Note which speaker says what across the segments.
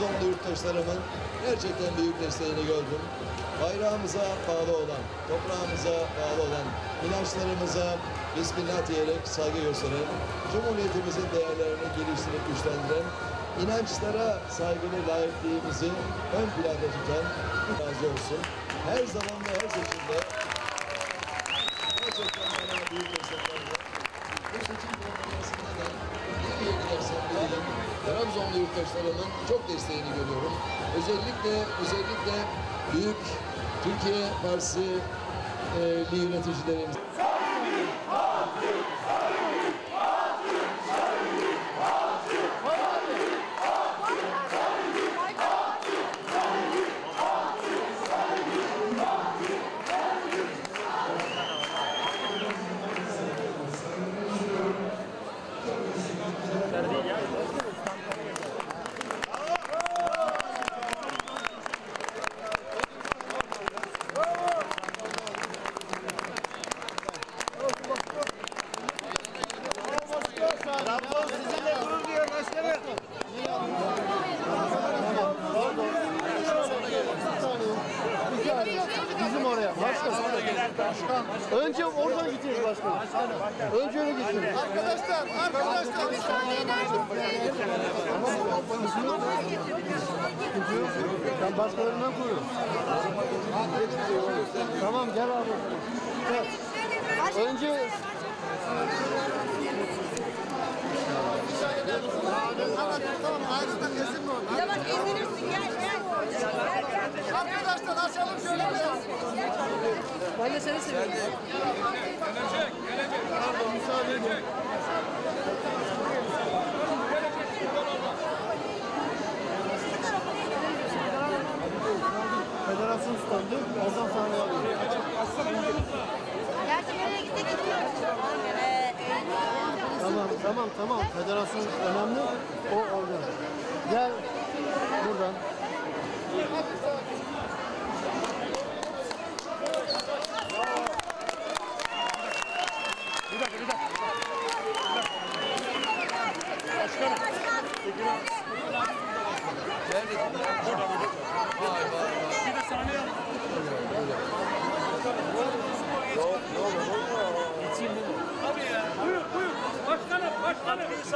Speaker 1: Trabzonlu yurttaşlarımın gerçekten büyük desteğini gördüm. Bayrağımıza bağlı olan, toprağımıza bağlı olan inançlarımıza Bismillah diyerek saygı gösteren, Cumhuriyetimizin değerlerini geliştirip güçlendiren, inançlara saygılı layıklığımızı ön planda tutan razı olsun. Her zaman ve her seçimde gerçekten bana büyük destekler var. Bu seçim Trabzonlu yurttaşlarımın çok desteğini görüyorum. Özellikle özellikle büyük Türkiye Partisi e, yöneticilerimiz.
Speaker 2: Önce oradan gideceğiz başkanım. Önce öyle gideceğiz.
Speaker 3: Arkadaşlar, arkadaşlar.
Speaker 2: Sen başkalarından koyuyorsun. Tamam gel abi. Gel. Önce
Speaker 3: Tamam, ağzından kesin mi oldu?
Speaker 4: Yavaş ezilirsin gel gel.
Speaker 3: Arkadaşlar açalım şöyle biraz.
Speaker 2: ben de seni seviyorum. Pardon müsaade edin. Federasyon standı oradan sahneye alıyor.
Speaker 4: Gerçi nereye gittik gidiyoruz.
Speaker 2: Tamam tamam tamam. Federasyon önemli. O orada. Gel buradan.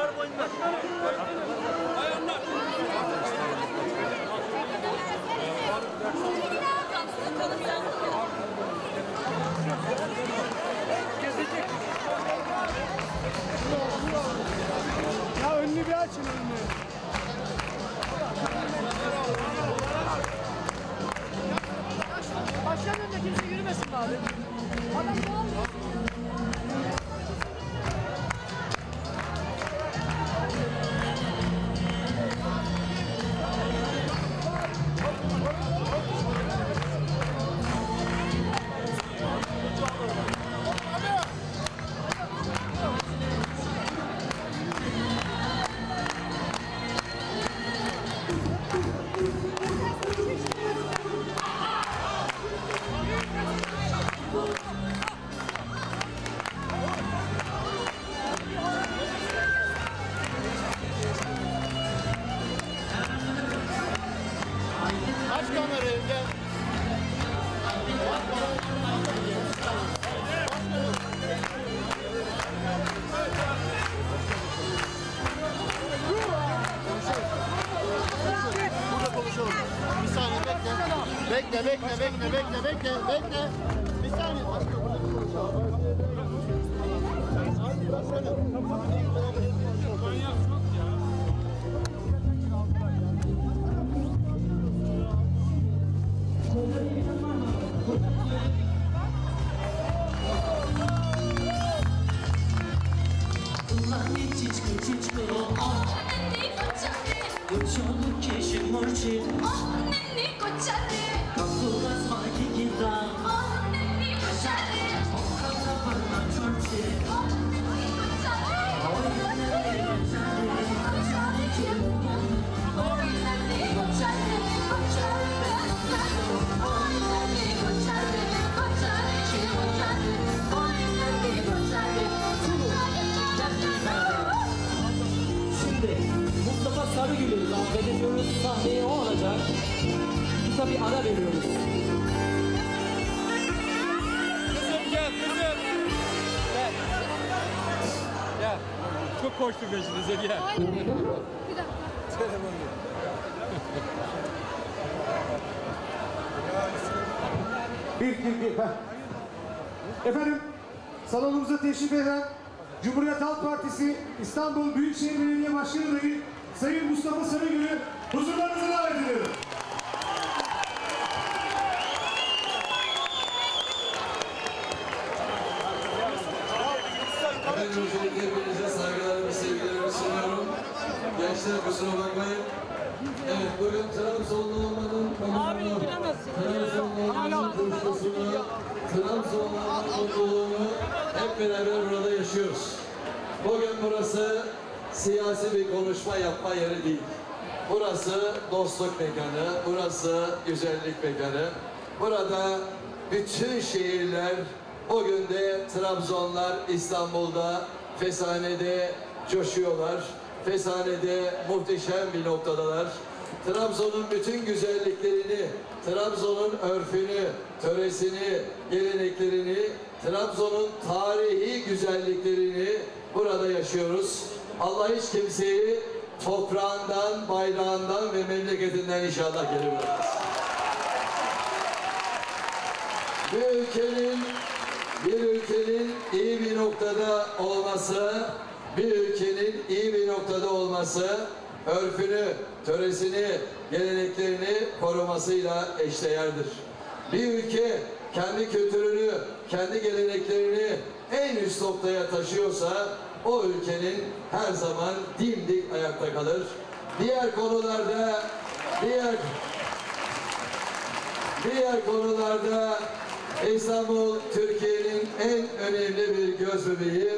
Speaker 2: すいません。Bekle, bekle. Bir saniye. Başka burada konuşalım. Hadi.
Speaker 5: Ulaniciczku, ciczku, o Uczony kiesie morczy Kapula smaki gida Okata
Speaker 6: Çok koştum peşinize gel.
Speaker 7: Bir dakika.
Speaker 8: Bir, bir, bir. heh. Efendim, salonumuza teşrif eden Cumhuriyet Halk Partisi İstanbul Büyükşehir Belediye Başkanı Adayı Sayın Mustafa Sarıgül'ü
Speaker 1: Olmanın mutluluğunu hep beraber burada yaşıyoruz. Bugün burası siyasi bir konuşma yapma yeri değil. Burası dostluk mekanı, burası güzellik mekanı. Burada bütün şehirler bugün de Trabzonlar İstanbul'da, Fesane'de coşuyorlar. Fesane'de muhteşem bir noktadalar. Trabzon'un bütün güzelliklerini, Trabzon'un örfünü, töresini, geleneklerini, Trabzon'un tarihi güzelliklerini burada yaşıyoruz. Allah hiç kimseyi toprağından, bayrağından ve memleketinden inşallah geri bırakmasın. Bir ülkenin bir ülkenin iyi bir noktada olması, bir ülkenin iyi bir noktada olması, örfünü, töresini, geleneklerini korumasıyla eşdeğerdir. Bir ülke kendi kültürünü, kendi geleneklerini en üst noktaya taşıyorsa o ülkenin her zaman dimdik ayakta kalır. Diğer konularda diğer Diğer konularda İstanbul Türkiye'nin en önemli bir göz bebeği.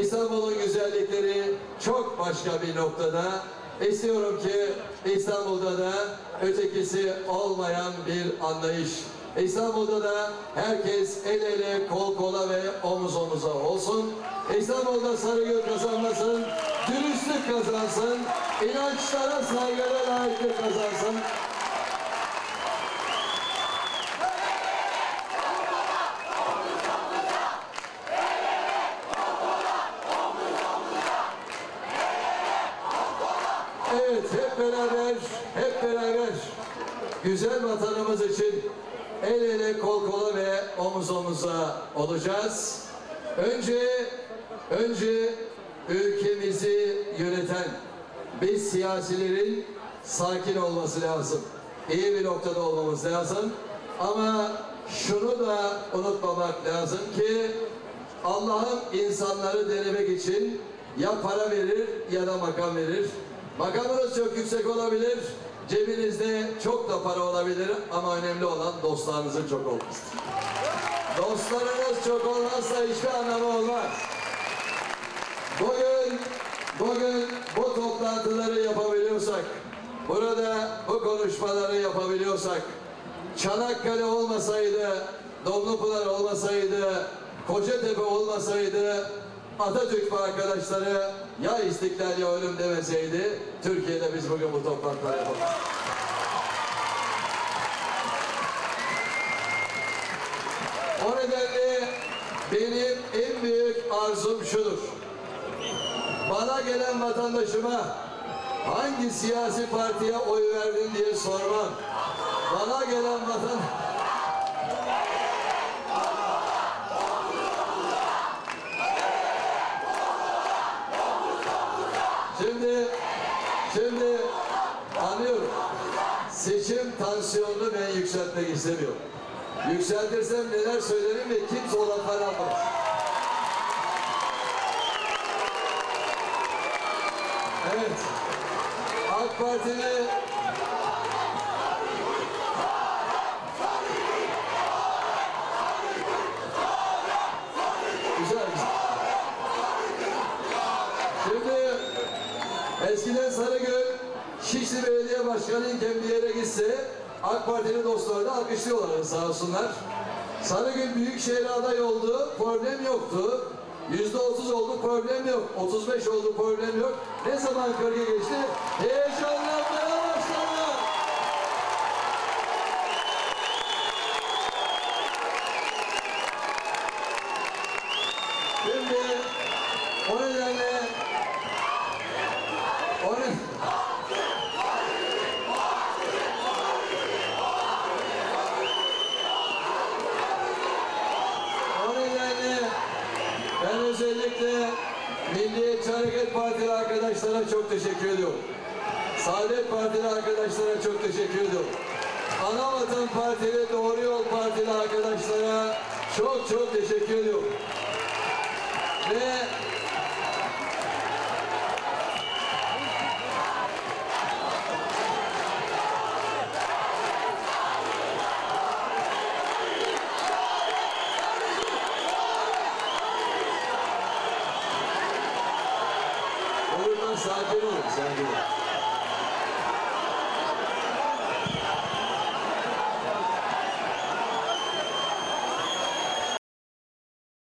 Speaker 1: İstanbul'un güzellikleri çok başka bir noktada. İstiyorum ki İstanbul'da da ötekisi olmayan bir anlayış. İstanbul'da da herkes el ele, kol kola ve omuz omuza olsun. İstanbul'da Sarıgül kazanmasın, dürüstlük kazansın, inançlara saygı ve layıklık kazansın. Evet beraber, hep beraber güzel vatanımız için el ele kol kola ve omuz omuza olacağız. Önce, önce ülkemizi yöneten biz siyasilerin sakin olması lazım. İyi bir noktada olmamız lazım. Ama şunu da unutmamak lazım ki Allah'ım insanları denemek için ya para verir ya da makam verir. Makamınız çok yüksek olabilir, cebinizde çok da para olabilir ama önemli olan dostlarınızın çok olmasıdır. Dostlarınız çok olmazsa hiçbir anlamı olmaz. Bugün, bugün bu toplantıları yapabiliyorsak, burada bu konuşmaları yapabiliyorsak, Çanakkale olmasaydı, Domlupınar olmasaydı, Kocatepe olmasaydı, Atatürk ve arkadaşları ya istiklal ya ölüm demeseydi, Türkiye'de biz bugün bu toplantıları yapamayız. O nedenle benim en büyük arzum şudur. Bana gelen vatandaşıma hangi siyasi partiye oy verdin diye sormam. Bana gelen vatan... tansiyonunu ben yükseltmek istemiyorum. Yükseltirsem neler söylerim ve kimse olan almaz. Evet. AK. Şimdi eskiden Sarıgül Şişli Belediye Başkanı'yken bir yere gitse AK Partili dostları da alkışlıyorlar sağ olsunlar. Sarıgül Büyükşehir aday oldu, problem yoktu. Yüzde otuz oldu, problem yok. 35 oldu, problem yok. Ne zaman 40'a geçti? Heyecanlanmaya başladı. Şimdi o nedenle o ne- O nedenle ben özellikle Milliyetçi Hareket Partili arkadaşlara çok teşekkür ediyorum. Saadet Partili arkadaşlara çok teşekkür ediyorum. Anavatan Partili, Doğru Yol Partili arkadaşlara çok çok teşekkür ediyorum. Ve